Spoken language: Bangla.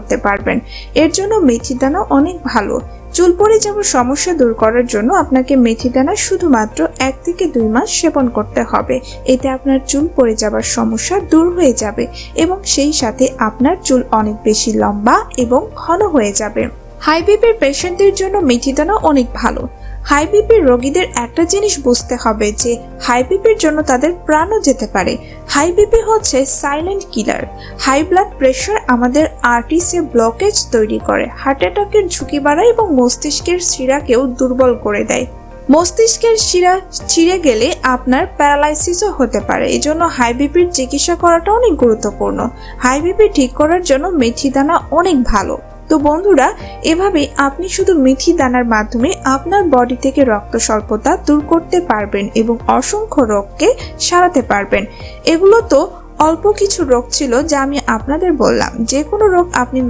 করতে পারবেন। এর জন্য মেথি দানা অনেক ভালো। চুল পড়ে যাওয়ার সমস্যা দূর করার জন্য আপনাকে মেথি দানা শুধুমাত্র এক থেকে দুই মাস সেবন করতে হবে। এতে আপনার চুল পরে যাওয়ার সমস্যা দূর হয়ে যাবে এবং সেই সাথে আপনার চুল অনেক বেশি লম্বা এবং ঘন হয়ে যাবে। হাই বিপির পেশেন্টদের জন্য মেথি দানা অনেক ভালো। হাই বিপির রোগীদের একটা জিনিস বুঝতে হবে যে হাই বিপির জন্য তাদের প্রাণও যেতে পারে। হাই বিপি হচ্ছে silent killer high blood pressure আমাদের আর্টিসে ব্লকেজ তৈরি করে। হার্ট অ্যাটাকের ঝুঁকি বাড়ায় এবং মস্তিষ্কের শিরাকেও দুর্বল করে দেয়। মস্তিষ্কের শিরা ছিঁড়ে গেলে আপনার প্যারালাইসিসও হতে পারে। এই জন্য হাই বিপির চিকিৎসা করাটা অনেক গুরুত্বপূর্ণ। হাই বিপি ঠিক করার জন্য মেথি দানা অনেক ভালো। তো বন্ধুরা, এভাবে আপনি শুধু মেথি দানার মাধ্যমে আপনার বডি থেকে রক্ত স্বল্পতা দূর করতে পারবেন এবং অসংখ্য রোগকে সারাতে পারবেন। এগুলো তো অল্প কিছু রোগ ছিল যা আমি আপনাদের বললাম। যে কোনো রোগ আপনি